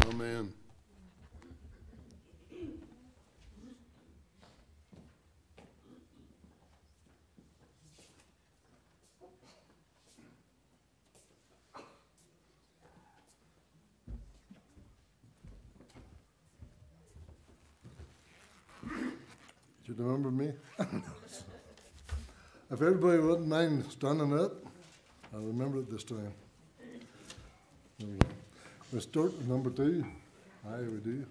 Amen. Do you remember me? if everybody wouldn't mind standing up, I remember it this time. Mr. start with number two. Aye, we do.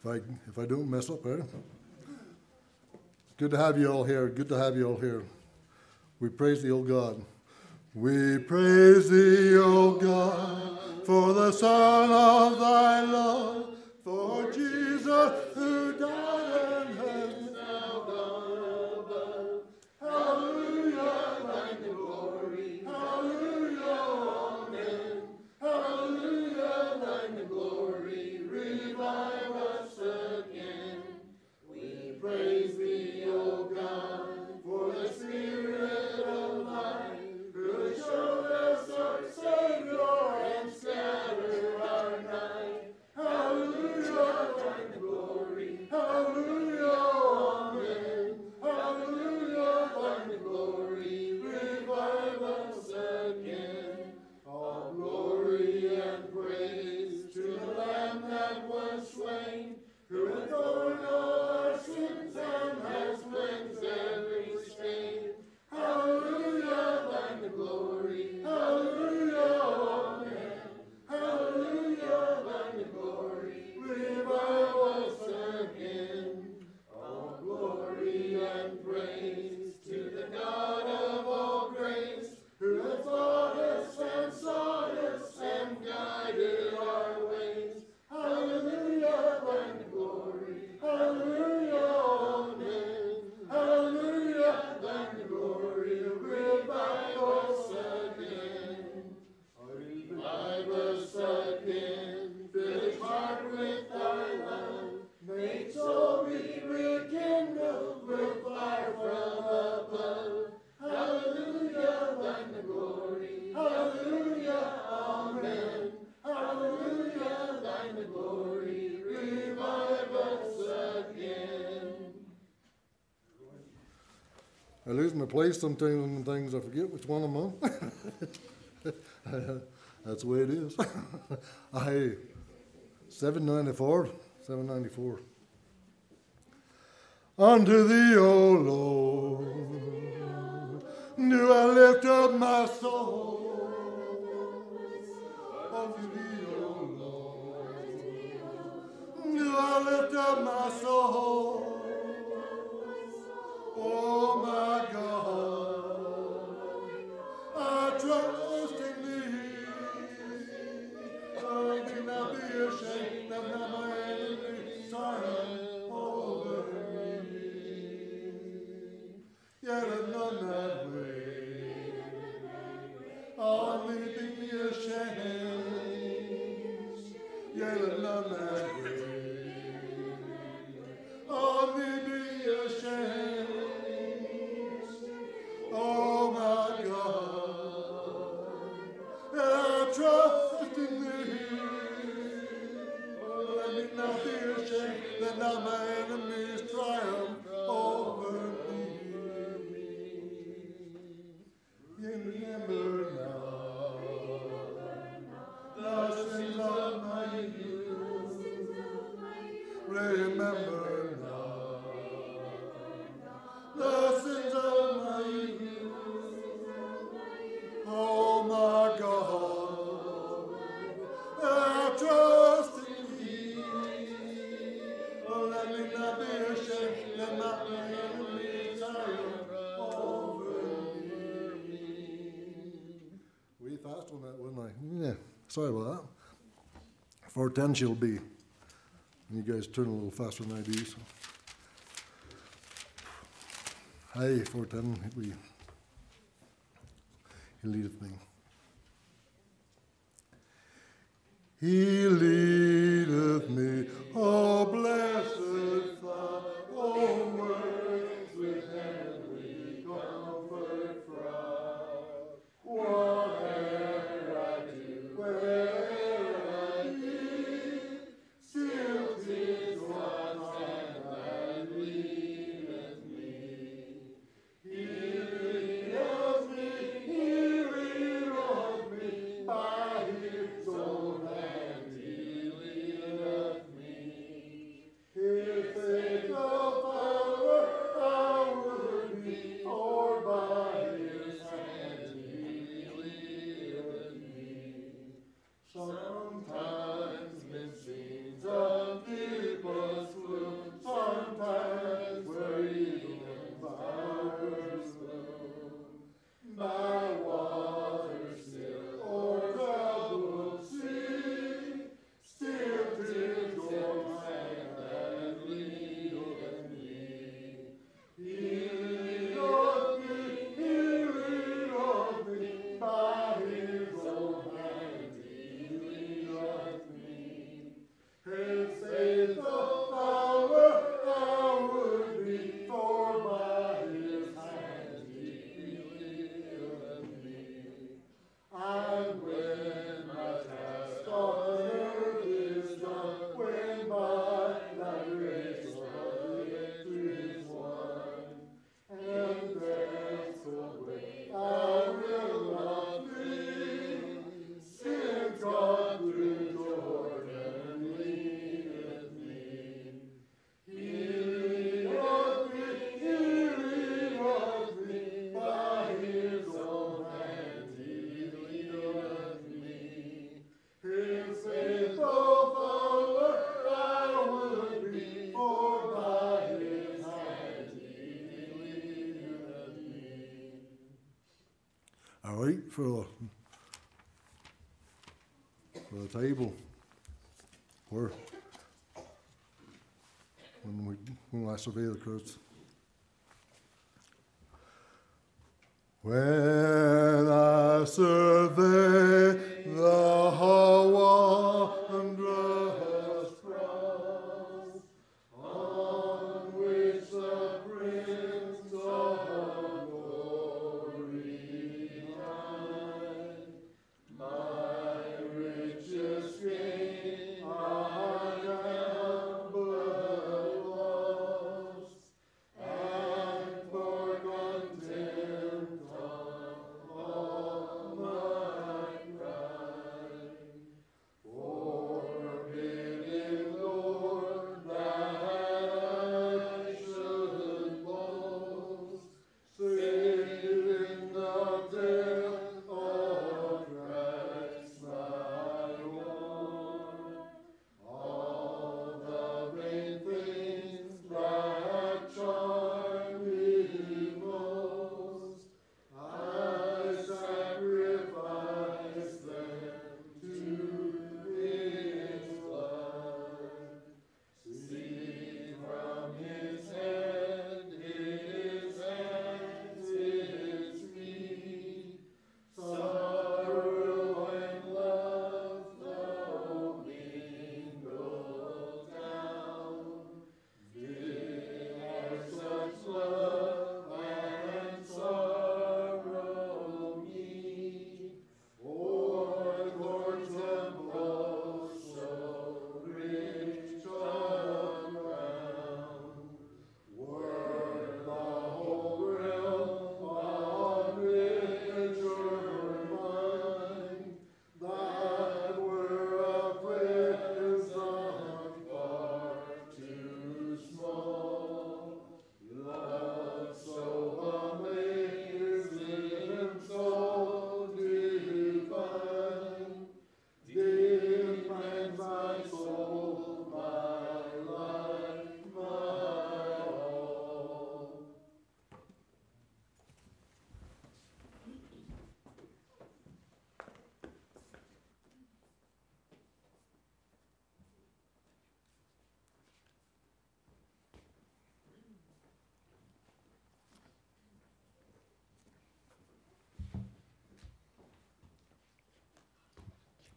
If I, if I don't mess up here. Good to have you all here. Good to have you all here. We praise the old God. We praise thee, O God, for the Son of thy love, for Jesus who play sometimes and things. I forget which one I'm on. That's the way it is. I 794, 794. Unto thee, O Sorry about that. 410 B. You guys turn a little faster than I do. So. Hi, 410. We. He leadeth me. Table where, when we, when I survey the crowds.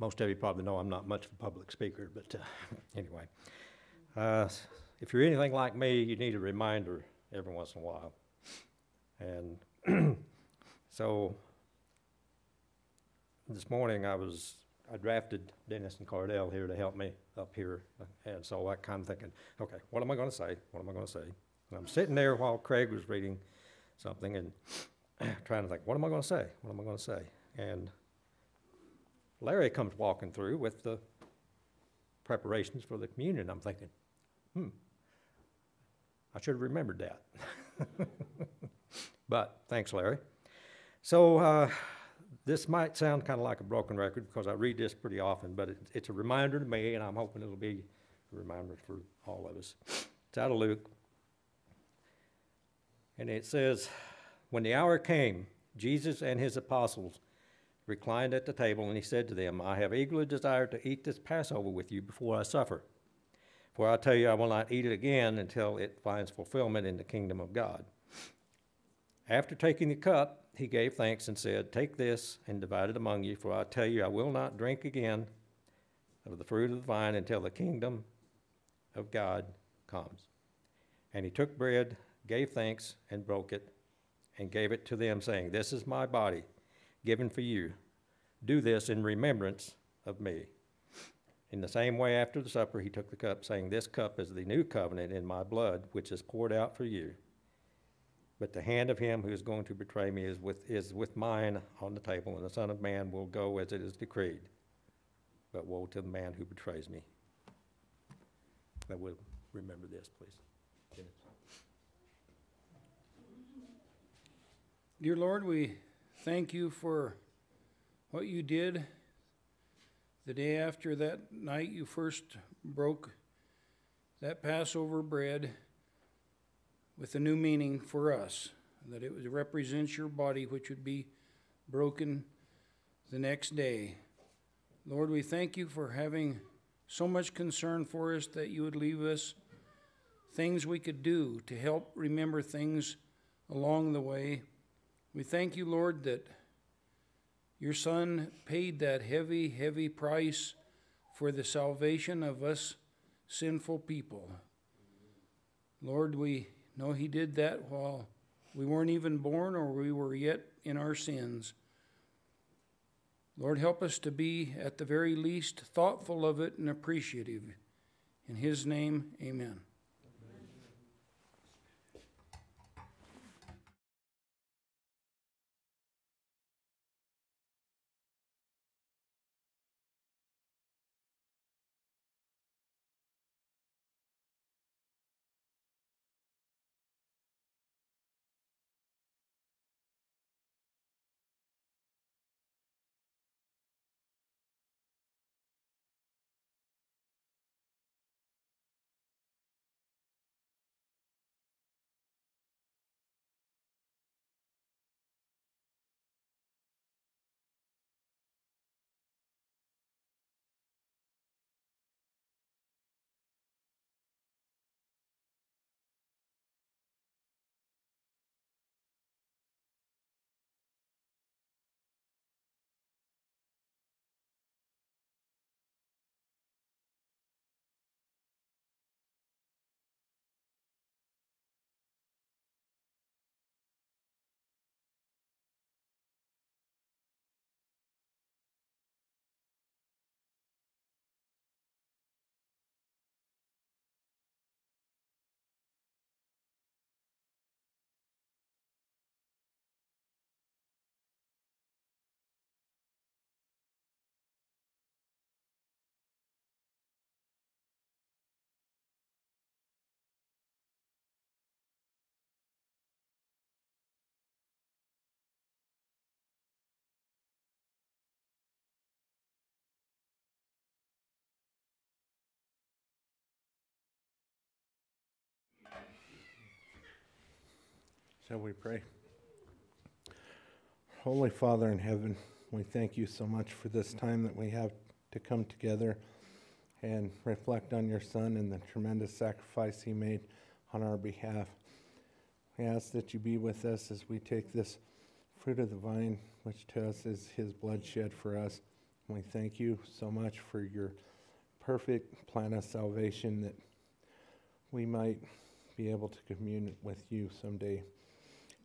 Most of you probably know I'm not much of a public speaker, but uh, anyway. Uh, If you're anything like me, you need a reminder every once in a while. And so this morning I was, I drafted Dennis and Cardell here to help me up here. And so I kind of thinking, okay, what am I going to say? What am I going to say? And I'm sitting there while Craig was reading something and trying to think, what am I going to say? What am I going to say? And Larry comes walking through with the preparations for the communion. I'm thinking, hmm, I should have remembered that. but thanks, Larry. So uh, this might sound kind of like a broken record because I read this pretty often, but it, it's a reminder to me, and I'm hoping it'll be a reminder for all of us. It's out of Luke. And it says, When the hour came, Jesus and his apostles reclined at the table, and he said to them, I have eagerly desired to eat this Passover with you before I suffer. For I tell you, I will not eat it again until it finds fulfillment in the kingdom of God. After taking the cup, he gave thanks and said, Take this and divide it among you, for I tell you, I will not drink again of the fruit of the vine until the kingdom of God comes. And he took bread, gave thanks, and broke it, and gave it to them, saying, This is my body given for you. Do this in remembrance of me. In the same way, after the supper, he took the cup, saying, This cup is the new covenant in my blood, which is poured out for you. But the hand of him who is going to betray me is with, is with mine on the table, and the Son of Man will go as it is decreed. But woe to the man who betrays me. I will remember this, please. Dear Lord, we thank you for what you did the day after that night you first broke that Passover bread with a new meaning for us, that it represents your body which would be broken the next day. Lord, we thank you for having so much concern for us that you would leave us things we could do to help remember things along the way. We thank you, Lord, that your Son paid that heavy, heavy price for the salvation of us sinful people. Lord, we know He did that while we weren't even born or we were yet in our sins. Lord, help us to be, at the very least, thoughtful of it and appreciative. In His name, amen. Shall we pray? Holy Father in heaven, we thank you so much for this time that we have to come together and reflect on your Son and the tremendous sacrifice he made on our behalf. We ask that you be with us as we take this fruit of the vine, which to us is his blood shed for us. We thank you so much for your perfect plan of salvation that we might be able to commune with you someday.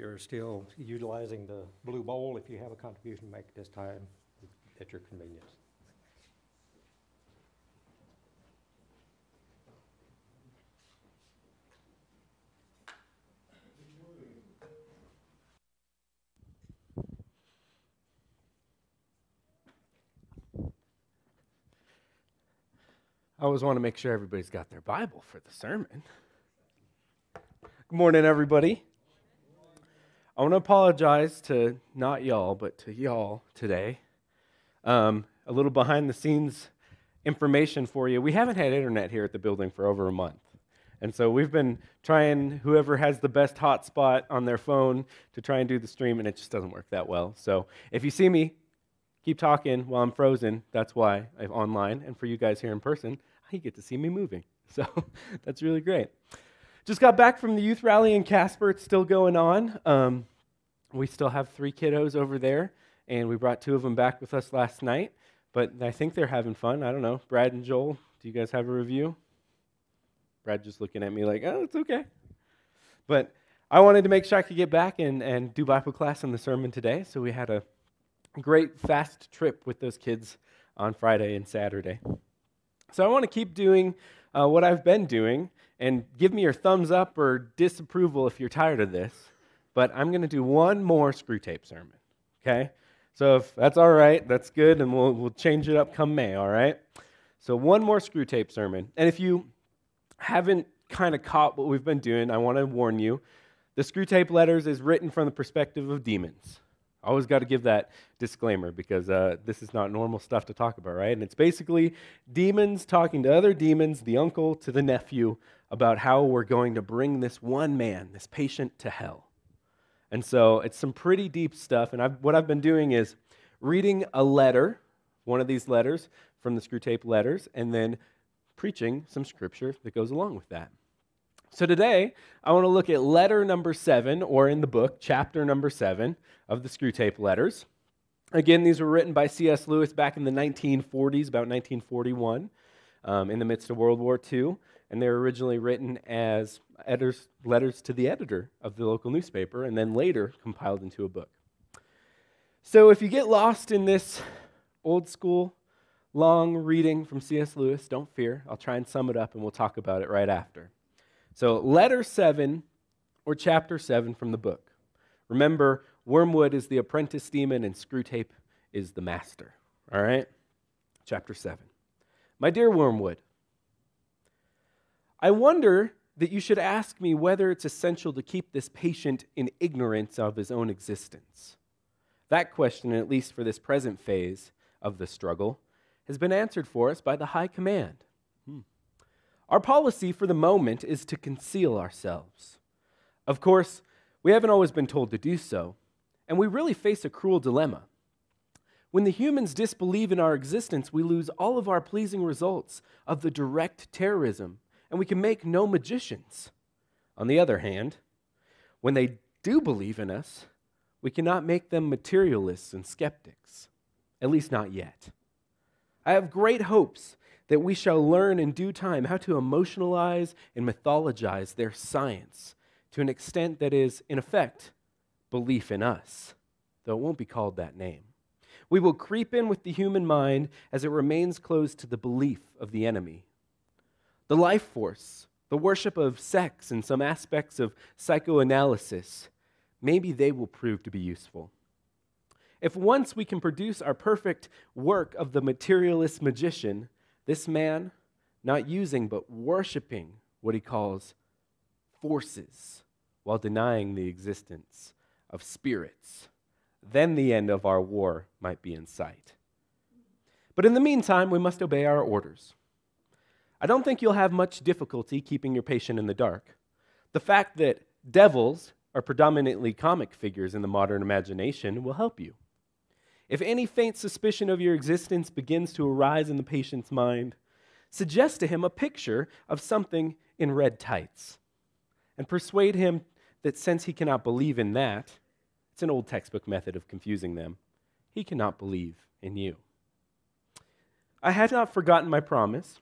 You're still utilizing the blue bowl, if you have a contribution to make this time, at your convenience. I always want to make sure everybody's got their Bible for the sermon. Good morning, everybody. I want to apologize to not y'all, but to y'all today. Um, a little behind the scenes information for you. We haven't had internet here at the building for over a month. And so we've been trying, whoever has the best hotspot on their phone, to try and do the stream, and it just doesn't work that well. So if you see me keep talking while I'm frozen, that's why I'm online. And for you guys here in person, you get to see me moving. So that's really great. Just got back from the youth rally in Casper. It's still going on. Um, we still have three kiddos over there, and we brought two of them back with us last night. But I think they're having fun. I don't know. Brad and Joel, do you guys have a review? Brad just looking at me like, oh, it's okay. But I wanted to make sure I could get back and, and do Bible class and the sermon today. So we had a great fast trip with those kids on Friday and Saturday. So I want to keep doing uh, what I've been doing and give me your thumbs up or disapproval if you're tired of this. But I'm going to do one more Screwtape sermon, okay? So if that's all right, that's good, and we'll, we'll change it up come May, all right? So one more Screwtape sermon. And if you haven't kind of caught what we've been doing, I want to warn you. The Screwtape Letters is written from the perspective of demons. I always got to give that disclaimer because uh, this is not normal stuff to talk about, right? And it's basically demons talking to other demons, the uncle to the nephew, about how we're going to bring this one man, this patient, to hell. And so it's some pretty deep stuff. And I've, what I've been doing is reading a letter, one of these letters from the Screwtape letters, and then preaching some scripture that goes along with that. So today, I want to look at letter number seven, or in the book, chapter number seven of the Screwtape letters. Again, these were written by C.S. Lewis back in the 1940s, about 1941, um, in the midst of World War II. And they were originally written as editors, letters to the editor of the local newspaper, and then later compiled into a book. So if you get lost in this old school, long reading from C.S. Lewis, don't fear. I'll try and sum it up, and we'll talk about it right after. So, letter 7 or chapter 7 from the book. Remember, Wormwood is the apprentice demon and Screwtape is the master. All right? Chapter 7. My dear Wormwood, I wonder that you should ask me whether it's essential to keep this patient in ignorance of his own existence. That question, at least for this present phase of the struggle, has been answered for us by the High Command. Hmm. Our policy for the moment is to conceal ourselves. Of course, we haven't always been told to do so, and we really face a cruel dilemma. When the humans disbelieve in our existence, we lose all of our pleasing results of the direct terrorism, and we can make no magicians. On the other hand, when they do believe in us, we cannot make them materialists and skeptics, at least not yet. I have great hopes that we shall learn in due time how to emotionalize and mythologize their science to an extent that is, in effect, belief in us, though it won't be called that name. We will creep in with the human mind as it remains closed to the belief of the enemy. The life force, the worship of sex, and some aspects of psychoanalysis, maybe they will prove to be useful. If once we can produce our perfect work of the materialist magician, this man, not using but worshiping what he calls forces while denying the existence of spirits, then the end of our war might be in sight. But in the meantime, we must obey our orders. I don't think you'll have much difficulty keeping your patient in the dark. The fact that devils are predominantly comic figures in the modern imagination will help you. If any faint suspicion of your existence begins to arise in the patient's mind, suggest to him a picture of something in red tights and persuade him that since he cannot believe in that, it's an old textbook method of confusing them, he cannot believe in you. I had not forgotten my promise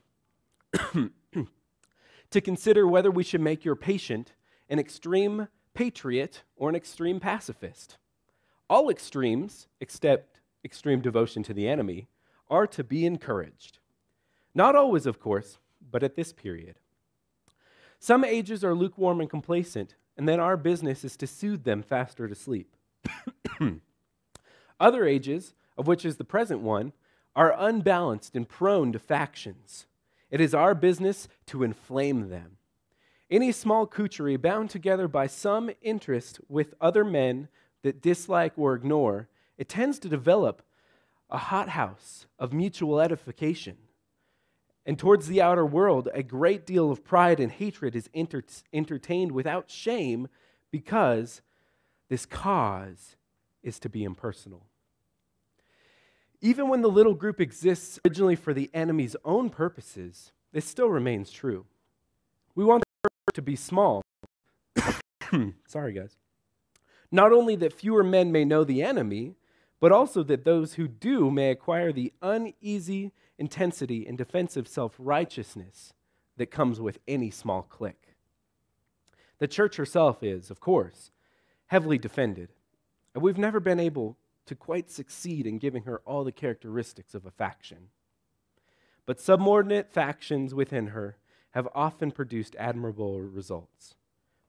to consider whether we should make your patient an extreme patriot or an extreme pacifist. All extremes, except extreme devotion to the enemy, are to be encouraged. Not always, of course, but at this period. Some ages are lukewarm and complacent, and then our business is to soothe them faster to sleep. Other ages, of which is the present one, are unbalanced and prone to factions. It is our business to inflame them. Any small coterie bound together by some interest with other men that dislike or ignore, it tends to develop a hothouse of mutual edification. And towards the outer world, a great deal of pride and hatred is enter- entertained without shame because this cause is to be impersonal. Even when the little group exists originally for the enemy's own purposes, this still remains true. We want the church to be small. Sorry, guys. Not only that fewer men may know the enemy, but also that those who do may acquire the uneasy intensity and defensive self righteousness that comes with any small clique. The church herself is, of course, heavily defended, and we've never been able to quite succeed in giving her all the characteristics of a faction. But subordinate factions within her have often produced admirable results.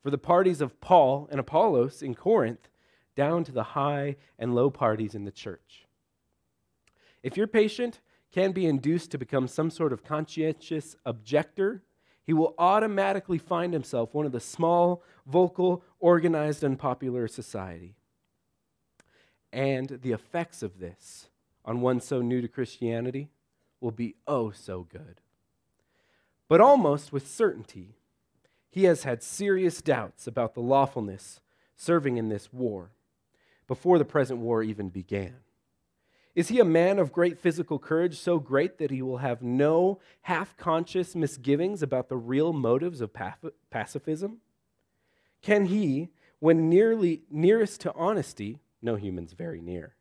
For the parties of Paul and Apollos in Corinth, down to the high and low parties in the church. If your patient can be induced to become some sort of conscientious objector, he will automatically find himself one of the small, vocal, organized, unpopular society and the effects of this on one so new to Christianity will be oh so good. But almost with certainty, he has had serious doubts about the lawfulness serving in this war before the present war even began. Is he a man of great physical courage, so great that he will have no half conscious misgivings about the real motives of pacifism? Can he, when nearly nearest to honesty, no human's very near.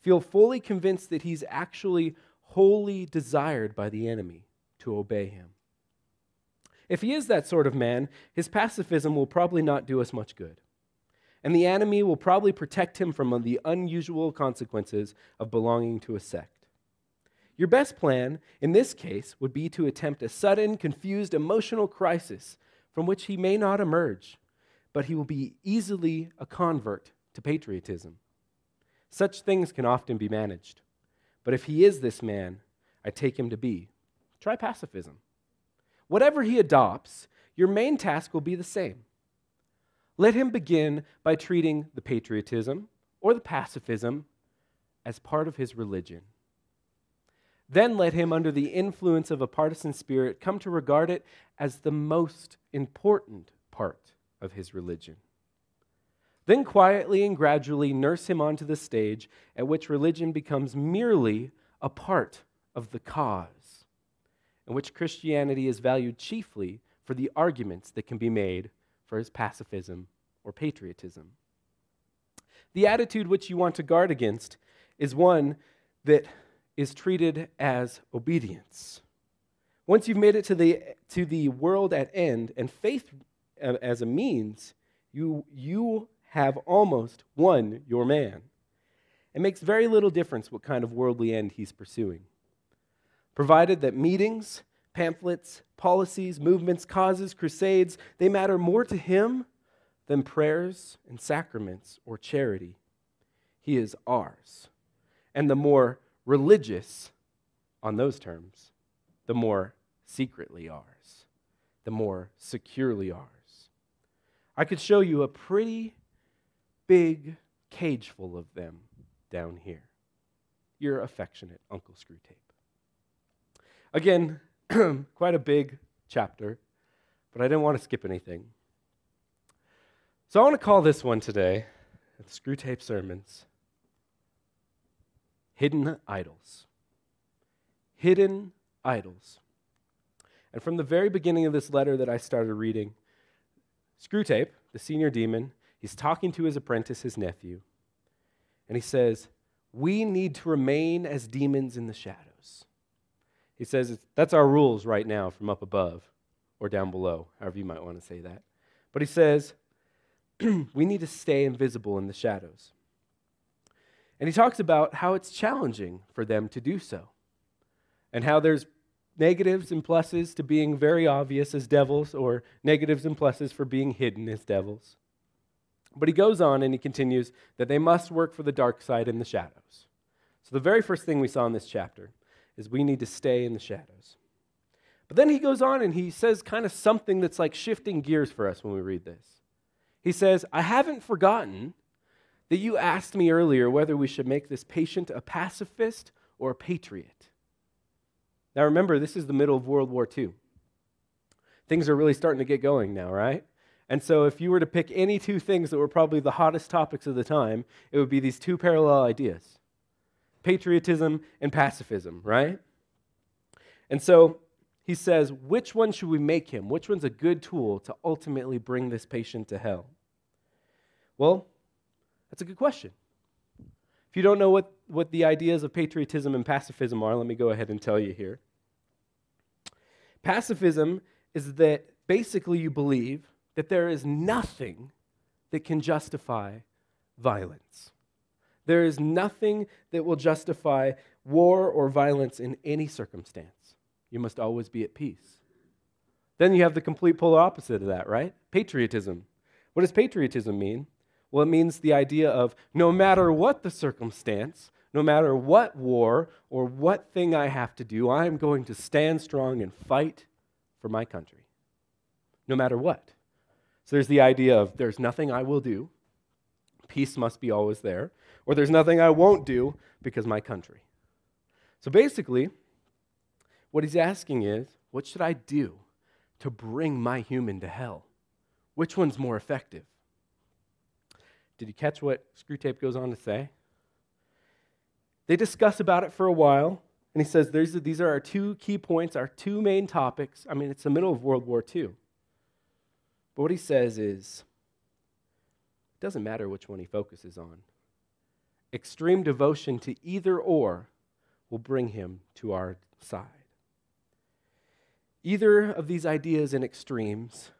Feel fully convinced that he's actually wholly desired by the enemy to obey him. If he is that sort of man, his pacifism will probably not do us much good. And the enemy will probably protect him from the unusual consequences of belonging to a sect. Your best plan in this case would be to attempt a sudden, confused, emotional crisis from which he may not emerge, but he will be easily a convert to patriotism. Such things can often be managed. But if he is this man, I take him to be, try pacifism. Whatever he adopts, your main task will be the same. Let him begin by treating the patriotism or the pacifism as part of his religion. Then let him, under the influence of a partisan spirit, come to regard it as the most important part of his religion. Then quietly and gradually nurse him onto the stage at which religion becomes merely a part of the cause, in which Christianity is valued chiefly for the arguments that can be made for his pacifism or patriotism. The attitude which you want to guard against is one that is treated as obedience. Once you've made it to the, to the world at end and faith uh, as a means, you, you have almost won your man. It makes very little difference what kind of worldly end he's pursuing. Provided that meetings, pamphlets, policies, movements, causes, crusades, they matter more to him than prayers and sacraments or charity. He is ours. And the more religious on those terms, the more secretly ours, the more securely ours. I could show you a pretty big cage full of them down here. Your affectionate Uncle Screwtape. Again, quite a big chapter, but I didn't want to skip anything. So I want to call this one today, Screwtape Sermons, Hidden Idols. Hidden Idols. And from the very beginning of this letter that I started reading, Screwtape, the senior demon, He's talking to his apprentice, his nephew, and he says, We need to remain as demons in the shadows. He says, That's our rules right now from up above or down below, however you might want to say that. But he says, we need to stay invisible in the shadows. And he talks about how it's challenging for them to do so, and how there's negatives and pluses to being very obvious as devils, or negatives and pluses for being hidden as devils. But he goes on and he continues that they must work for the dark side in the shadows. So, the very first thing we saw in this chapter is we need to stay in the shadows. But then he goes on and he says kind of something that's like shifting gears for us when we read this. He says, I haven't forgotten that you asked me earlier whether we should make this patient a pacifist or a patriot. Now remember, this is the middle of World War II. Things are really starting to get going now, right? And so, if you were to pick any two things that were probably the hottest topics of the time, it would be these two parallel ideas patriotism and pacifism, right? And so, he says, which one should we make him? Which one's a good tool to ultimately bring this patient to hell? Well, that's a good question. If you don't know what, what the ideas of patriotism and pacifism are, let me go ahead and tell you here. Pacifism is that basically you believe that there is nothing that can justify violence. There is nothing that will justify war or violence in any circumstance. You must always be at peace. Then you have the complete polar opposite of that, right? Patriotism. What does patriotism mean? Well, it means the idea of no matter what the circumstance, no matter what war or what thing I have to do, I am going to stand strong and fight for my country. No matter what. So there's the idea of there's nothing I will do, peace must be always there, or there's nothing I won't do because my country. So basically, what he's asking is, what should I do to bring my human to hell? Which one's more effective? Did you catch what Screwtape goes on to say? They discuss about it for a while, and he says these are our two key points, our two main topics. I mean, it's the middle of World War II. But what he says is it doesn't matter which one he focuses on. Extreme devotion to either or will bring him to our side. Either of these ideas and extremes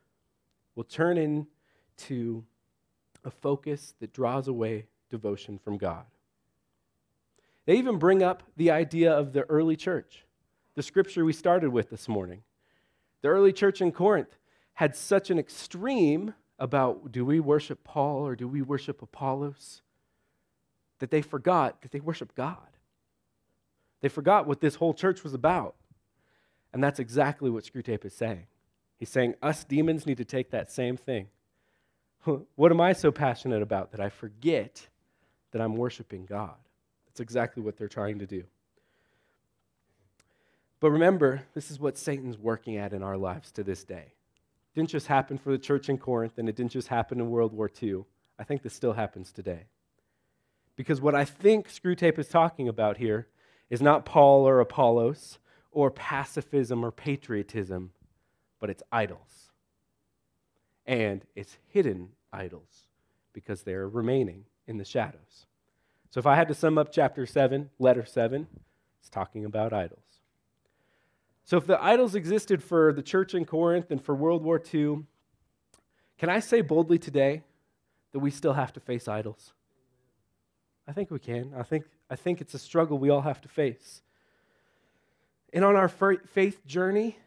will turn into a focus that draws away devotion from God. They even bring up the idea of the early church, the scripture we started with this morning. The early church in Corinth had such an extreme about do we worship Paul or do we worship Apollos that they forgot that they worship God. They forgot what this whole church was about. And that's exactly what Screwtape is saying. He's saying us demons need to take that same thing. What am I so passionate about that I forget that I'm worshiping God? That's exactly what they're trying to do. But remember, this is what Satan's working at in our lives to this day. Didn't just happen for the church in Corinth, and it didn't just happen in World War II. I think this still happens today. Because what I think Screwtape is talking about here is not Paul or Apollos or pacifism or patriotism, but it's idols. And it's hidden idols because they're remaining in the shadows. So if I had to sum up chapter 7, letter 7, it's talking about idols. So if the idols existed for the church in Corinth and for World War II, can I say boldly today that we still have to face idols? I think we can. I think, I think it's a struggle we all have to face. And on our faith journey,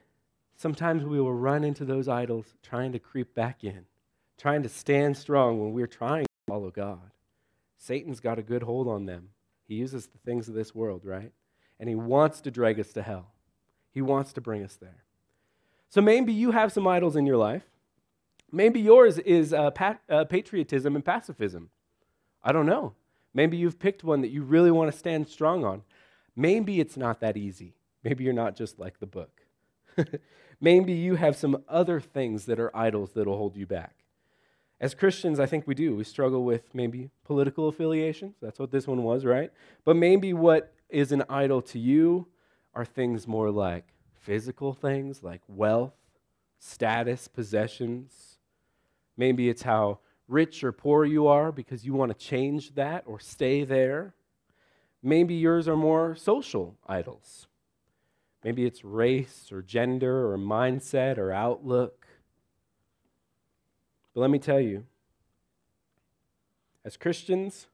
sometimes we will run into those idols trying to creep back in, trying to stand strong when we're trying to follow God. Satan's got a good hold on them. He uses the things of this world, right? And he wants to drag us to hell. He wants to bring us there. So maybe you have some idols in your life. Maybe yours is uh, pat- uh, patriotism and pacifism. I don't know. Maybe you've picked one that you really want to stand strong on. Maybe it's not that easy. Maybe you're not just like the book. Maybe you have some other things that are idols that'll hold you back. As Christians, I think we do. We struggle with maybe political affiliations. That's what this one was, right? But maybe what is an idol to you are things more like physical things, like wealth, status, possessions. Maybe it's how rich or poor you are because you want to change that or stay there. Maybe yours are more social idols. Maybe it's race or gender or mindset or outlook. But let me tell you, As Christians,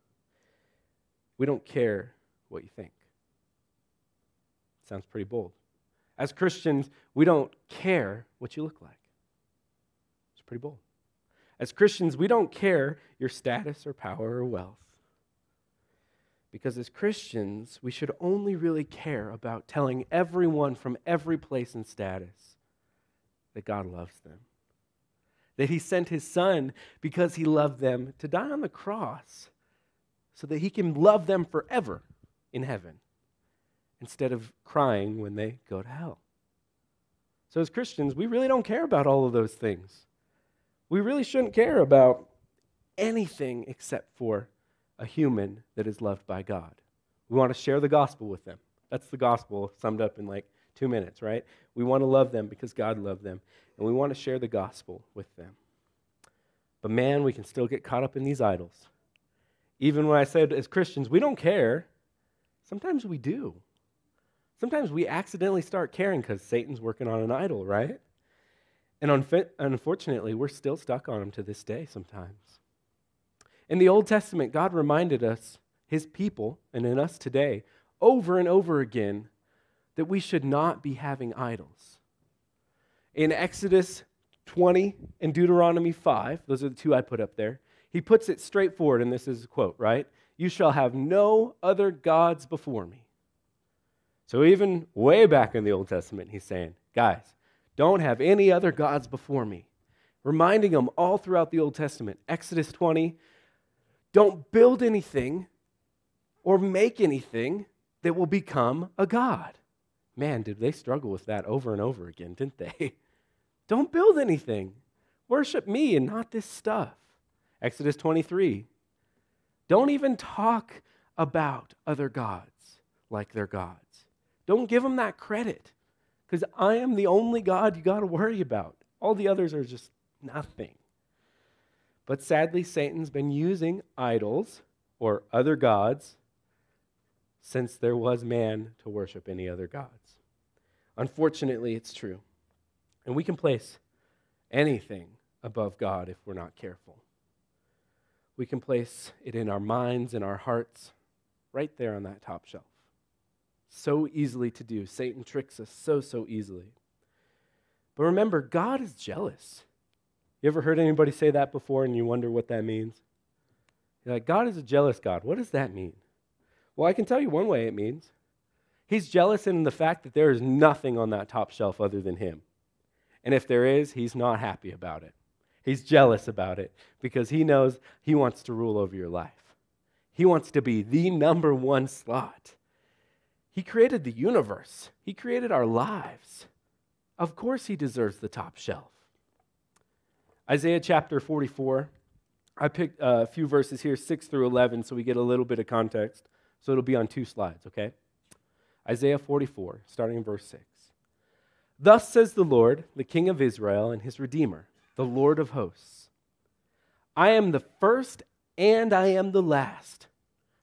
we don't care what you think. Sounds pretty bold. As Christians, we don't care what you look like. It's pretty bold. As Christians, we don't care your status or power or wealth. Because as Christians, we should only really care about telling everyone from every place and status that God loves them. That He sent His Son because He loved them to die on the cross so that He can love them forever in heaven instead of crying when they go to hell. So, as Christians, we really don't care about all of those things. We really shouldn't care about anything except for a human that is loved by God. We want to share the gospel with them. That's the gospel summed up in like two minutes, right? We want to love them because God loved them, and we want to share the gospel with them. But man, we can still get caught up in these idols. Even when I said as Christians, we don't care, sometimes we do. Sometimes we accidentally start caring because Satan's working on an idol, right? And unf- unfortunately, we're still stuck on him to this day sometimes. In the Old Testament, God reminded us, his people, and in us today, over and over again, that we should not be having idols. In Exodus 20 and Deuteronomy 5, those are the two I put up there, he puts it straightforward, and this is a quote, right? You shall have no other gods before me. So, even way back in the Old Testament, he's saying, guys, don't have any other gods before me. Reminding them all throughout the Old Testament. Exodus 20, don't build anything or make anything that will become a God. Man, did they struggle with that over and over again, didn't they? Don't build anything. Worship me and not this stuff. Exodus 23. Don't even talk about other gods like they're gods. Don't give them that credit because I am the only God you got to worry about. All the others are just nothing. But sadly, Satan's been using idols or other gods since there was man to worship any other gods. Unfortunately, it's true. And we can place anything above God if we're not careful. We can place it in our minds and our hearts right there on that top shelf. So easily to do. Satan tricks us so, so easily. But remember, God is jealous. You ever heard anybody say that before and you wonder what that means? You're like, God is a jealous God. What does that mean? Well, I can tell you one way it means. He's jealous in the fact that there is nothing on that top shelf other than Him. And if there is, He's not happy about it. He's jealous about it because He knows He wants to rule over your life. He wants to be the number one slot. He created the universe, He created our lives. Of course, He deserves the top shelf. Isaiah chapter 44. I picked a few verses here, 6 through 11, so we get a little bit of context. So it'll be on two slides, okay? Isaiah 44, starting in verse 6. Thus says the Lord, the King of Israel and his Redeemer, the Lord of hosts I am the first and I am the last.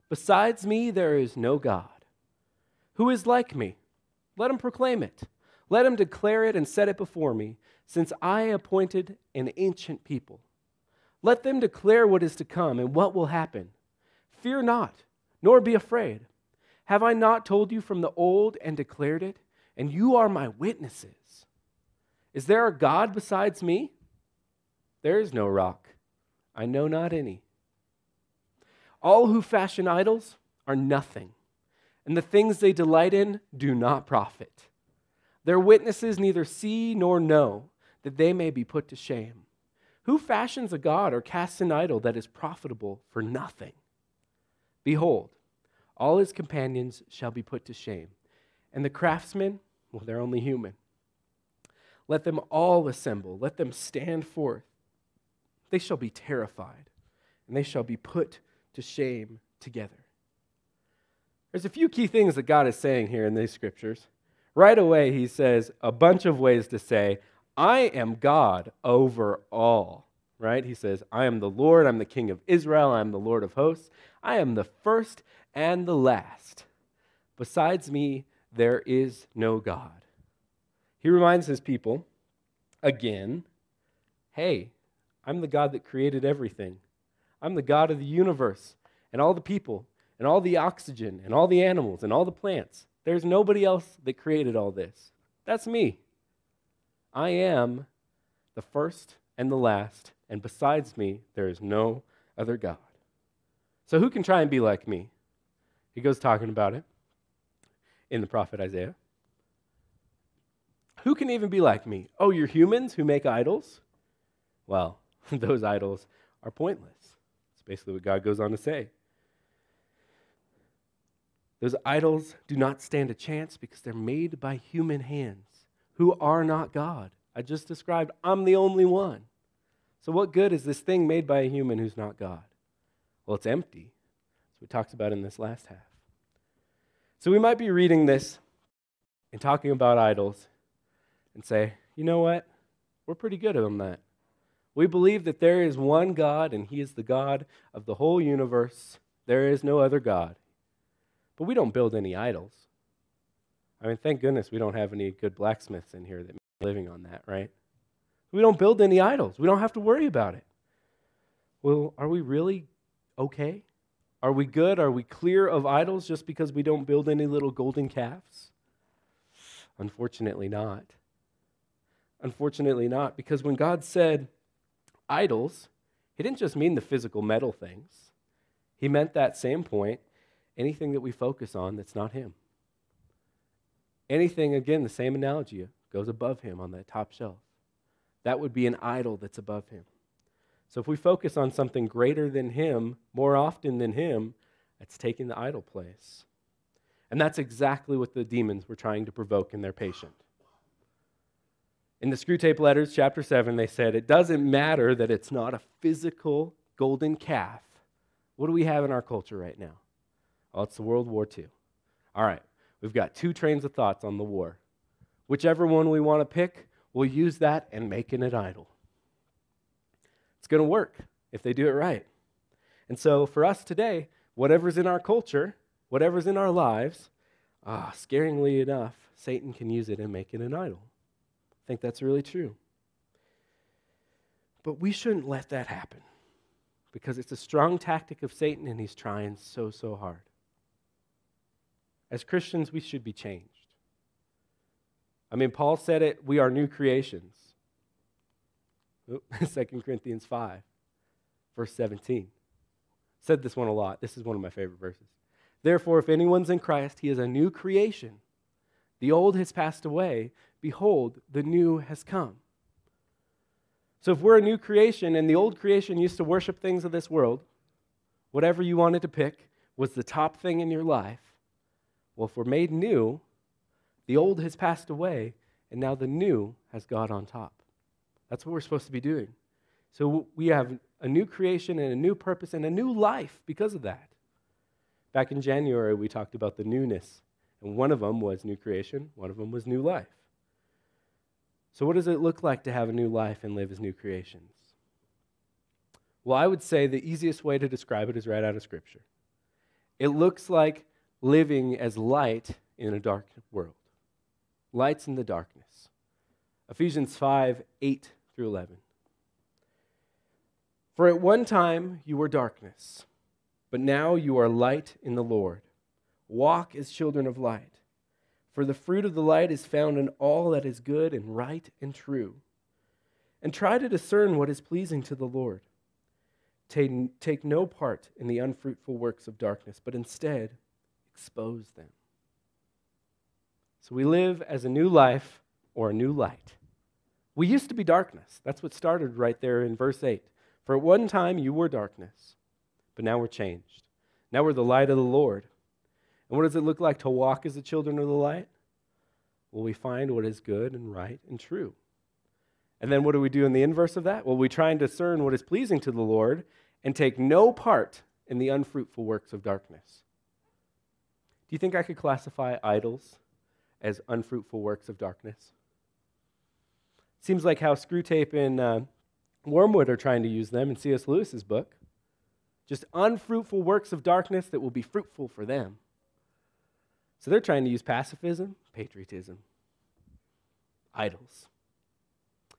Besides me, there is no God. Who is like me? Let him proclaim it. Let him declare it and set it before me, since I appointed an ancient people. Let them declare what is to come and what will happen. Fear not, nor be afraid. Have I not told you from the old and declared it? And you are my witnesses. Is there a God besides me? There is no rock. I know not any. All who fashion idols are nothing and the things they delight in do not profit. Their witnesses neither see nor know that they may be put to shame. Who fashions a god or casts an idol that is profitable for nothing? Behold, all his companions shall be put to shame, and the craftsmen, well, they're only human. Let them all assemble, let them stand forth. They shall be terrified, and they shall be put to shame together. There's a few key things that God is saying here in these scriptures. Right away, he says a bunch of ways to say, I am God over all. Right? He says, I am the Lord, I'm the King of Israel, I am the Lord of hosts, I am the first and the last. Besides me, there is no God. He reminds his people again hey, I'm the God that created everything. I'm the God of the universe and all the people and all the oxygen and all the animals and all the plants. There's nobody else that created all this. That's me. I am the first and the last, and besides me, there is no other God. So who can try and be like me? He goes talking about it in the prophet Isaiah. Who can even be like me? Oh, you're humans who make idols? Well, those idols are pointless. That's basically what God goes on to say. Those idols do not stand a chance because they're made by human hands who are not God. I just described, I'm the only one. So, what good is this thing made by a human who's not God? Well, it's empty. That's what we talked about in this last half. So, we might be reading this and talking about idols and say, you know what? We're pretty good on that. We believe that there is one God and He is the God of the whole universe. There is no other God. But we don't build any idols. I mean, thank goodness we don't have any good blacksmiths in here that are living on that, right? We don't build any idols. We don't have to worry about it. Well, are we really okay? Are we good? Are we clear of idols just because we don't build any little golden calves? Unfortunately, not. Unfortunately, not. Because when God said idols, He didn't just mean the physical metal things, He meant that same point anything that we focus on that's not Him. Anything, again, the same analogy, goes above Him on that top shelf. That would be an idol that's above Him. So if we focus on something greater than Him more often than Him, that's taking the idol place. And that's exactly what the demons were trying to provoke in their patient. In the Screwtape Letters, chapter 7, they said, It doesn't matter that it's not a physical golden calf. What do we have in our culture right now? Oh, it's the World War II. All right, we've got two trains of thoughts on the war. Whichever one we want to pick, we'll use that and make it an idol. It's going to work if they do it right. And so for us today, whatever's in our culture, whatever's in our lives, ah, scaringly enough, Satan can use it and make it an idol. I think that's really true. But we shouldn't let that happen because it's a strong tactic of Satan and he's trying so, so hard. As Christians, we should be changed. I mean, Paul said it, we are new creations. 2 Corinthians 5, verse 17. Said this one a lot. This is one of my favorite verses. Therefore, if anyone's in Christ, he is a new creation. The old has passed away. Behold, the new has come. So, if we're a new creation and the old creation used to worship things of this world, whatever you wanted to pick was the top thing in your life, well, if we're made new, the old has passed away, and now the new has God on top. That's what we're supposed to be doing. So we have a new creation and a new purpose and a new life because of that. Back in January, we talked about the newness, and one of them was new creation, one of them was new life. So, what does it look like to have a new life and live as new creations? Well, I would say the easiest way to describe it is right out of Scripture. It looks like living as light in a dark world. Lights in the darkness. Ephesians 5 8 through 11. For at one time you were darkness, but now you are light in the Lord. Walk as children of light. For the fruit of the light is found in all that is good and right and true. And try to discern what is pleasing to the Lord. Take, take no part in the unfruitful works of darkness, but instead expose them. So we live as a new life or a new light. We used to be darkness. That's what started right there in verse 8. For at one time you were darkness, but now we're changed. Now we're the light of the Lord. And what does it look like to walk as the children of the light? Well, we find what is good and right and true. And then what do we do in the inverse of that? Well, we try and discern what is pleasing to the Lord and take no part in the unfruitful works of darkness. Do you think I could classify idols as unfruitful works of darkness? Seems like how Screwtape and uh, Wormwood are trying to use them in C.S. Lewis's book. Just unfruitful works of darkness that will be fruitful for them. So they're trying to use pacifism, patriotism, idols.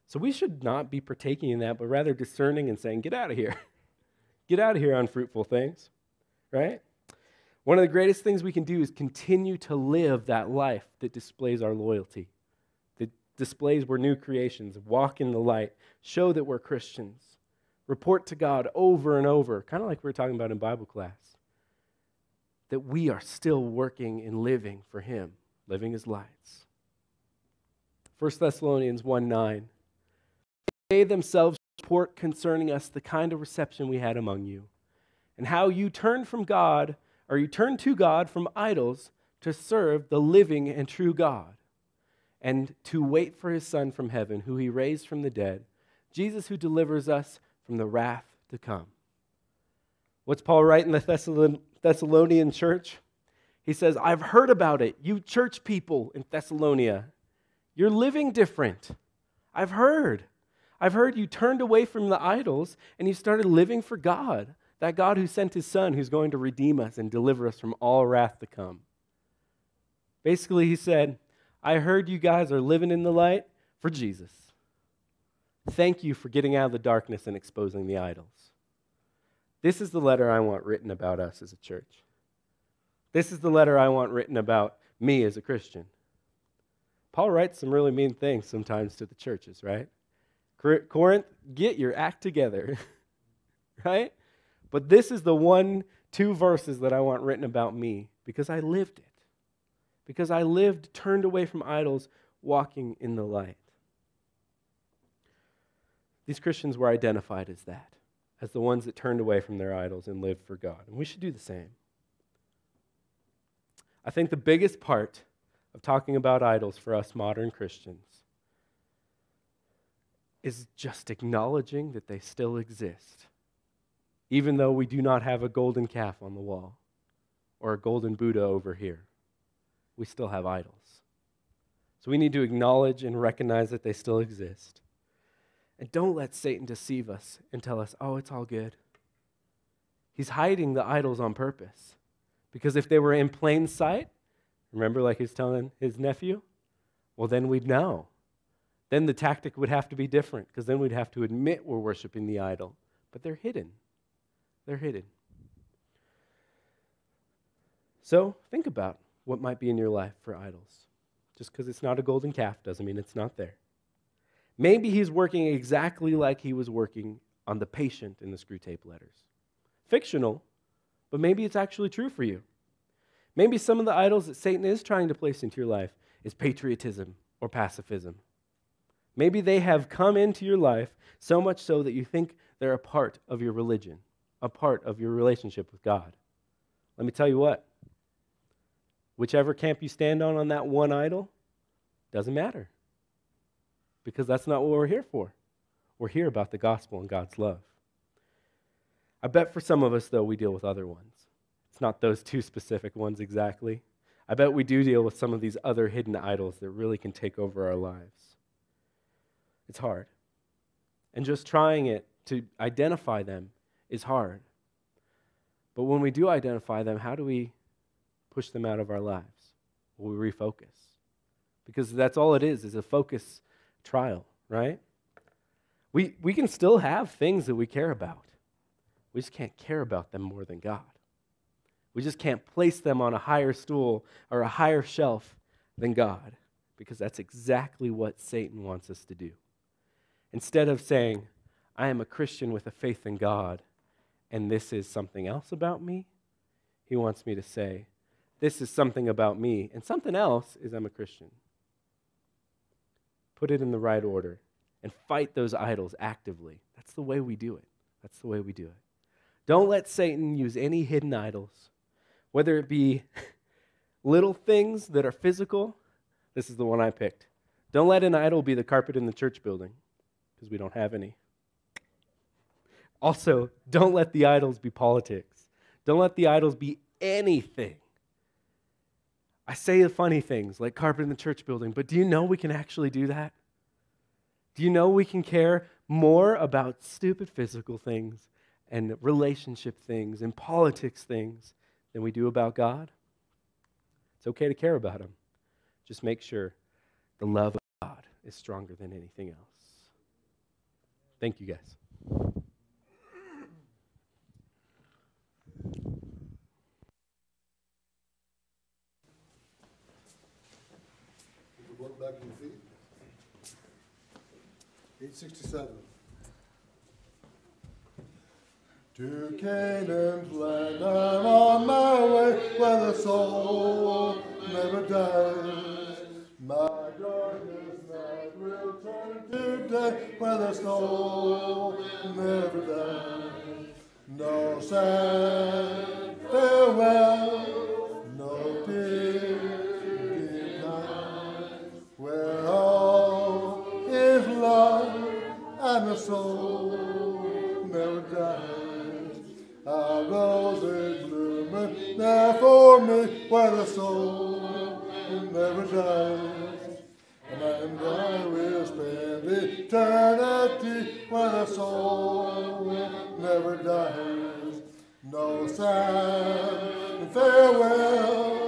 So we should not be partaking in that, but rather discerning and saying, get out of here. Get out of here, unfruitful things, right? One of the greatest things we can do is continue to live that life that displays our loyalty, that displays we're new creations, walk in the light, show that we're Christians, report to God over and over, kind of like we were talking about in Bible class, that we are still working and living for Him, living as lights. 1 Thessalonians 1 9. They themselves report concerning us the kind of reception we had among you, and how you turned from God or you turn to God from idols to serve the living and true God and to wait for his Son from heaven, who he raised from the dead, Jesus who delivers us from the wrath to come. What's Paul write in the Thessalonian church? He says, I've heard about it. You church people in Thessalonia, you're living different. I've heard. I've heard you turned away from the idols and you started living for God that God who sent his Son, who's going to redeem us and deliver us from all wrath to come. Basically, he said, I heard you guys are living in the light for Jesus. Thank you for getting out of the darkness and exposing the idols. This is the letter I want written about us as a church. This is the letter I want written about me as a Christian. Paul writes some really mean things sometimes to the churches, right? Corinth, get your act together, right? But this is the one, two verses that I want written about me because I lived it. Because I lived turned away from idols, walking in the light. These Christians were identified as that, as the ones that turned away from their idols and lived for God. And we should do the same. I think the biggest part of talking about idols for us modern Christians is just acknowledging that they still exist even though we do not have a golden calf on the wall or a golden Buddha over here. We still have idols. So we need to acknowledge and recognize that they still exist. And don't let Satan deceive us and tell us, oh, it's all good. He's hiding the idols on purpose. Because if they were in plain sight, remember, like he's telling his nephew, well, then we'd know. Then the tactic would have to be different, because then we'd have to admit we're worshiping the idol. But they're hidden. They're hidden. So think about what might be in your life for idols. Just because it's not a golden calf doesn't mean it's not there. Maybe he's working exactly like he was working on the patient in the Screwtape letters. Fictional, but maybe it's actually true for you. Maybe some of the idols that Satan is trying to place into your life is patriotism or pacifism. Maybe they have come into your life so much so that you think they're a part of your religion a part of your relationship with God. Let me tell you what whichever camp you stand on on that one idol doesn't matter because that's not what we're here for. We're here about the gospel and God's love. I bet for some of us, though, we deal with other ones. It's not those two specific ones exactly. I bet we do deal with some of these other hidden idols that really can take over our lives. It's hard. And just trying it to identify them is hard. But when we do identify them, how do we push them out of our lives? Well, we refocus. Because that's all it is, is a focus trial, right? We, we can still have things that we care about. We just can't care about them more than God. We just can't place them on a higher stool or a higher shelf than God because that's exactly what Satan wants us to do. Instead of saying, I am a Christian with a faith in God, and this is something else about me, he wants me to say, this is something about me, and something else is I'm a Christian. Put it in the right order and fight those idols actively. That's the way we do it. That's the way we do it. Don't let Satan use any hidden idols, whether it be little things that are physical. This is the one I picked. Don't let an idol be the carpet in the church building, because we don't have any. Also, don't let the idols be politics. Don't let the idols be anything. I say the funny things like carpet in the church building, but do you know we can actually do that? Do you know we can care more about stupid physical things and relationship things and politics things than we do about God? It's okay to care about Him. Just make sure the love of God is stronger than anything else. Thank you, guys. Eight sixty-seven. To Canaan's land I'm on my way, where the soul never dies. My darkest night will turn to day, where the soul never dies. No sad farewell, and the soul never dies. A rose is blooming there for me, where the soul never dies. And I will spend eternity where the soul never dies. No sad farewell,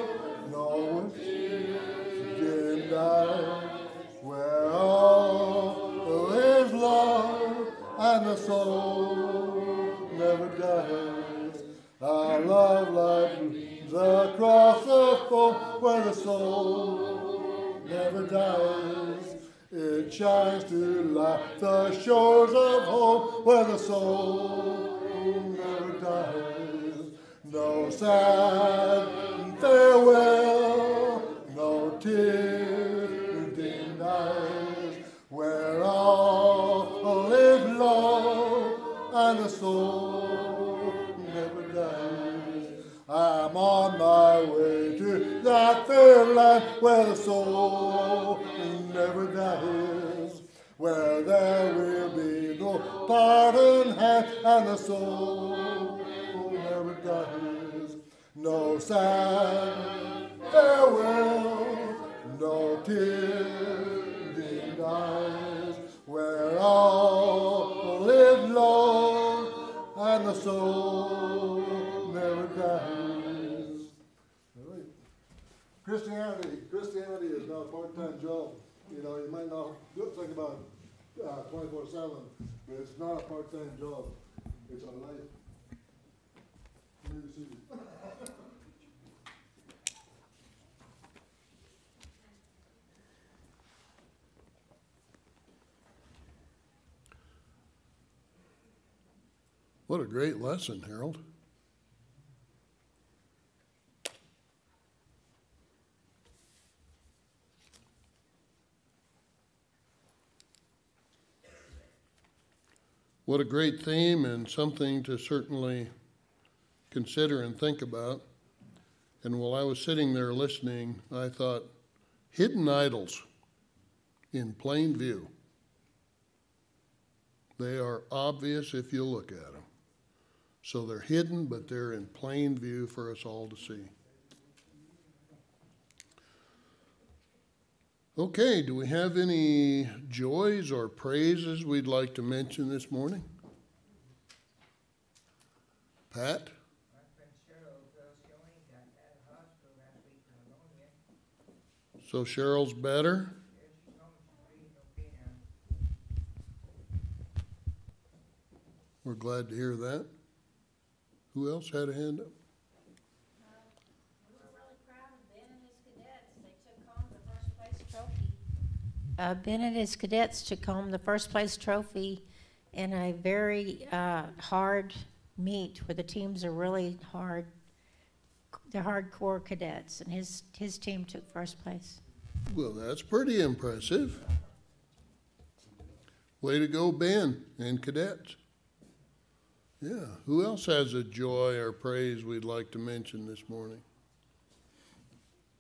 What a great lesson, Harold. What a great theme and something to certainly consider and think about. And while I was sitting there listening, I thought, hidden idols in plain view. They are obvious if you look at them. So they're hidden, but they're in plain view for us all to see. Okay, do we have any joys or praises we'd like to mention this morning? Pat? So Cheryl's better? We're glad to hear that. Who else had a hand up? We were really proud of Ben and his cadets. Took home the first place trophy. Uh, Ben and his cadets took home the first place trophy in a very, uh, hard meet where the teams are really hard, the hardcore cadets, and his, his team took first place. Well, that's pretty impressive. Way to go, Ben and cadets. Yeah, who else has a joy or praise we'd like to mention this morning?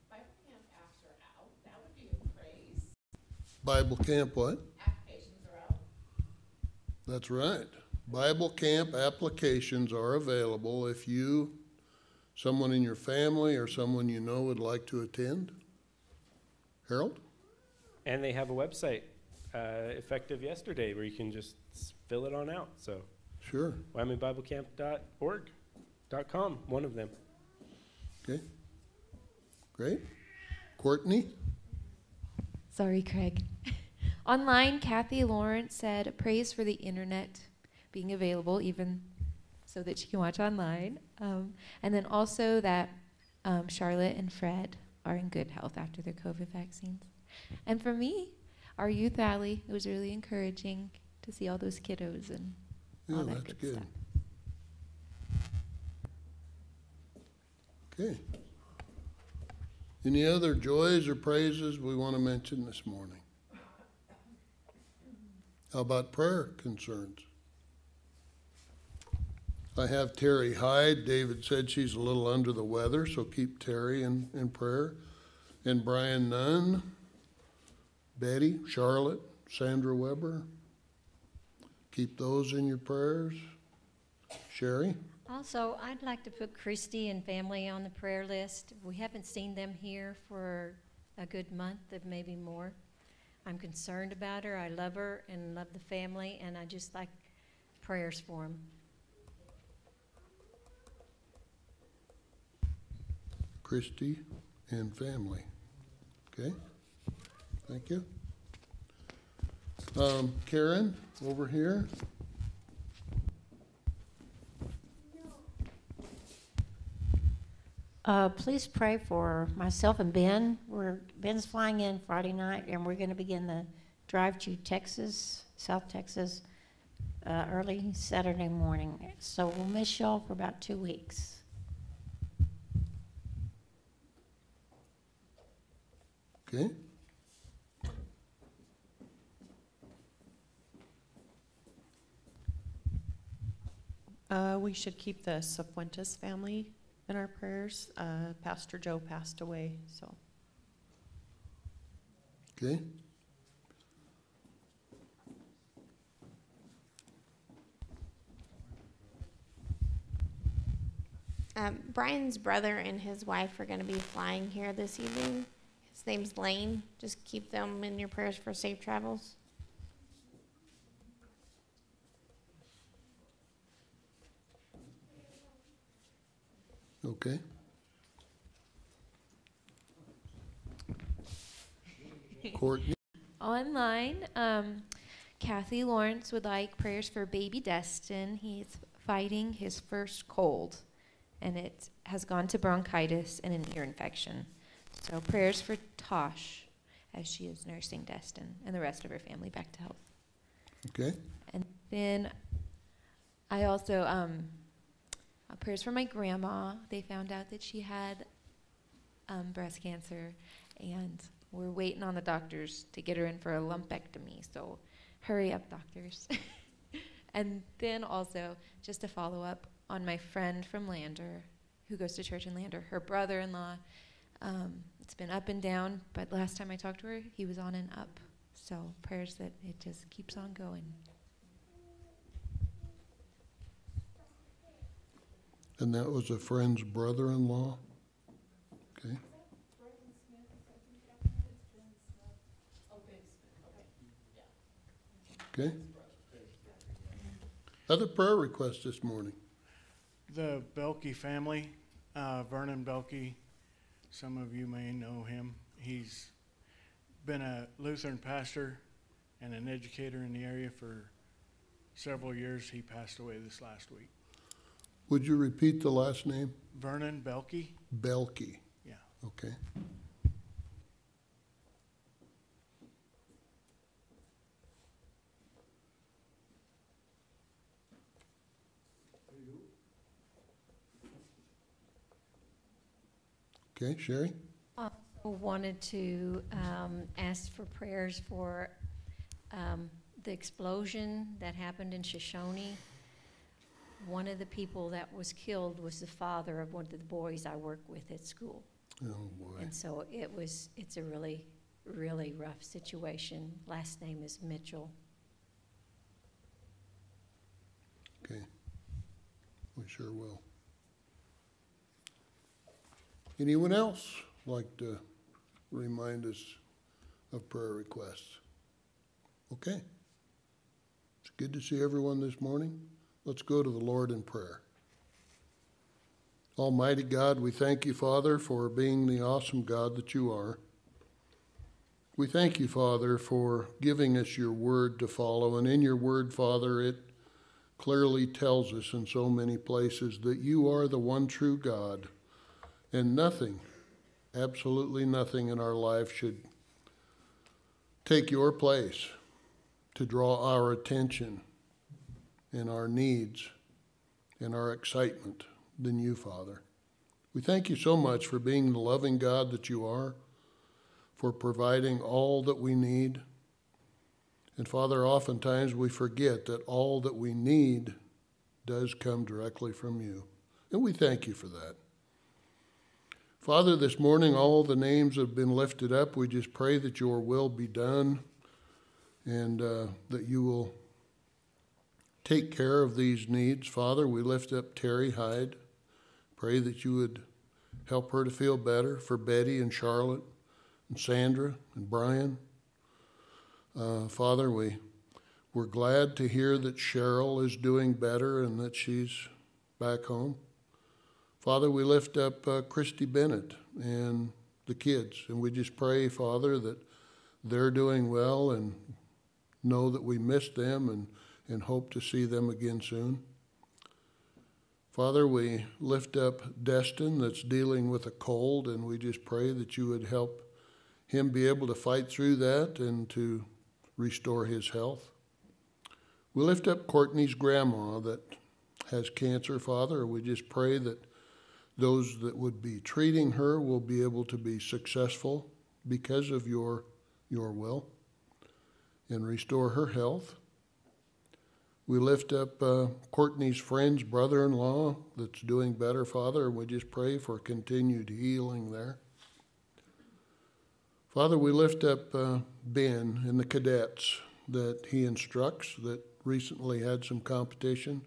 Bible camp apps are out. That would be a praise. Bible camp what? Applications are out. That's right. Bible camp applications are available if you, someone in your family or someone you know would like to attend. Harold? And they have a website uh, effective yesterday where you can just fill it on out. So Sure. WyomingBibleCamp.org, dot .com, one of them. Okay. Great. Courtney? Sorry, Craig. Online, Kathy Lawrence said, praise for the internet being available, even so that she can watch online. Um, and then also that um, Charlotte and Fred are in good health after their COVID vaccines. And for me, our youth alley, it was really encouraging to see all those kiddos and Yeah, all that that's good stuff. Okay. Any other joys or praises we want to mention this morning? How about prayer concerns? I have Terry Hyde. David said she's a little under the weather, so keep Terry in, in prayer. And Brian Nunn, Betty, Charlotte, Sandra Weber. Keep those in your prayers. Sherry? Also, I'd like to put Christy and family on the prayer list. We haven't seen them here for a good month, if maybe more. I'm concerned about her. I love her and love the family, and I just like prayers for them. Christy, and family. Okay? Thank you. Um, Karen, over here. Uh, please pray for myself and Ben. We're, Ben's flying in Friday night, and we're going to begin the drive to Texas, South Texas, uh, early Saturday morning. So we'll miss y'all for about two weeks. Okay? Uh, we should keep the Cifuentes family in our prayers. Uh, Pastor Joe passed away, so. Okay? Um, Brian's brother and his wife are going to be flying here this evening. His name's Lane. Just keep them in your prayers for safe travels. Okay? Courtney? Online, um, Kathy Lawrence would like prayers for baby Destin. He's fighting his first cold, and it has gone to bronchitis and an ear infection. So prayers for Tosh as she is nursing Destin and the rest of her family back to health. Okay? And then I also um, uh, prayers for my grandma. They found out that she had um, breast cancer, and we're waiting on the doctors to get her in for a lumpectomy. So hurry up, doctors. and then also just to follow up on my friend from Lander, who goes to church in Lander, her brother-in-law. Um, it's been up and down, but last time I talked to her, he was on and up. So prayers that it just keeps on going. And that was a friend's brother-in-law? Okay? Okay? Other prayer requests this morning? The Belkey family, uh, Vernon Belkey, some of you may know him. He's been a Lutheran pastor and an educator in the area for several years. He passed away this last week. Would you repeat the last name? Vernon Belkey? Belkey. Yeah. Okay. Okay, Sherry? I wanted to um, ask for prayers for um, the explosion that happened in Shoshone. One of the people that was killed was the father of one of the boys I work with at school. Oh, boy. And so it was, it's a really, really rough situation. Last name is Mitchell. Okay. We sure will. Anyone else like to remind us of prayer requests? Okay. It's good to see everyone this morning. Let's go to the Lord in prayer. Almighty God, we thank you, Father, for being the awesome God that you are. We thank you, Father, for giving us your word to follow. And in your word, Father, it clearly tells us in so many places that you are the one true God, and nothing, absolutely nothing in our life should take your place to draw our attention and our needs and our excitement than you, Father. We thank you so much for being the loving God that you are, for providing all that we need. And Father, oftentimes we forget that all that we need does come directly from you. And we thank you for that. Father, this morning all the names have been lifted up. We just pray that your will be done and uh, that you will take care of these needs. Father, we lift up Terry Hyde. Pray that you would help her to feel better for Betty and Charlotte and Sandra and Brian. Uh, Father, we, we're glad to hear that Cheryl is doing better and that she's back home. Father, we lift up uh, Christy Bennett and the kids, and we just pray, Father, that they're doing well and know that we miss them and, and hope to see them again soon. Father, we lift up Destin that's dealing with a cold, and we just pray that you would help him be able to fight through that and to restore his health. We lift up Courtney's grandma that has cancer, Father. We just pray that those that would be treating her will be able to be successful because of your, your will and restore her health. We lift up uh, Courtney's friend's brother in law that's doing better, Father, and we just pray for continued healing there. Father, we lift up uh, Ben and the cadets that he instructs that recently had some competition.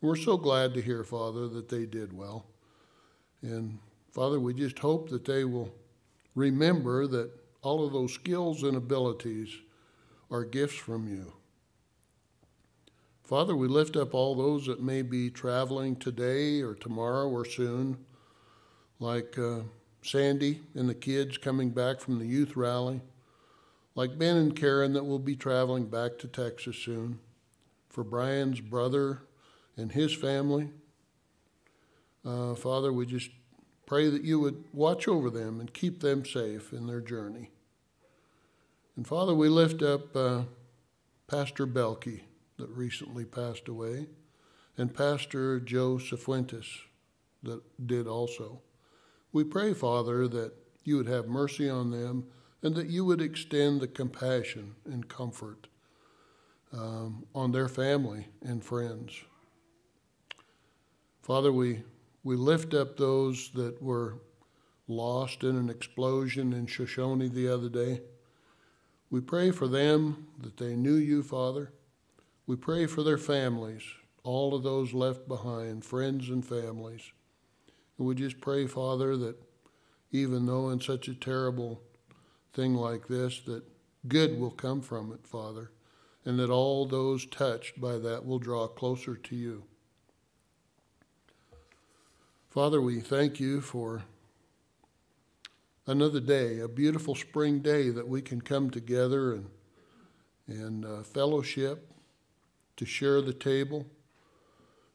We're so glad to hear, Father, that they did well. And Father, we just hope that they will remember that all of those skills and abilities are gifts from you. Father, we lift up all those that may be traveling today or tomorrow or soon, like uh, Sandy and the kids coming back from the youth rally, like Ben and Karen that will be traveling back to Texas soon, for Brian's brother and his family. Uh, Father, we just pray that you would watch over them and keep them safe in their journey. And Father, we lift up uh, Pastor Belkey that recently passed away, and Pastor Joe Cifuentes that did also. We pray, Father, that you would have mercy on them and that you would extend the compassion and comfort um, on their family and friends. Father, we, we lift up those that were lost in an explosion in Shoshone the other day. We pray for them that they knew you, Father. We pray for their families, all of those left behind, friends and families. And we just pray, Father, that even though in such a terrible thing like this, that good will come from it, Father, and that all those touched by that will draw closer to you. Father, we thank you for another day, a beautiful spring day that we can come together and, and uh, fellowship, to share the table,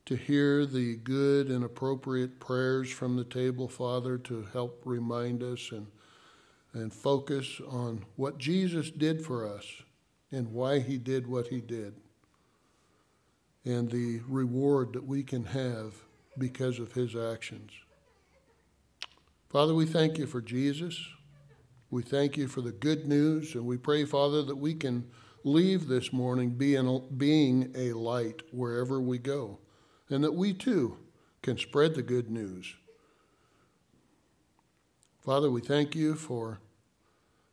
to hear the good and appropriate prayers from the table, Father, to help remind us and, and focus on what Jesus did for us and why he did what he did and the reward that we can have because of his actions. Father, we thank you for Jesus. We thank you for the good news, and we pray, Father, that we can leave this morning being, being a light wherever we go, and that we too can spread the good news. Father, we thank you for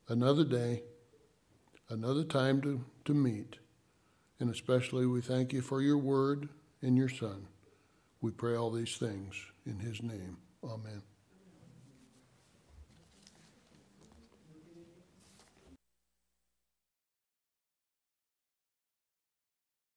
another day, another time to, to meet, and especially we thank you for your word and your Son. We pray all these things in his name. Amen.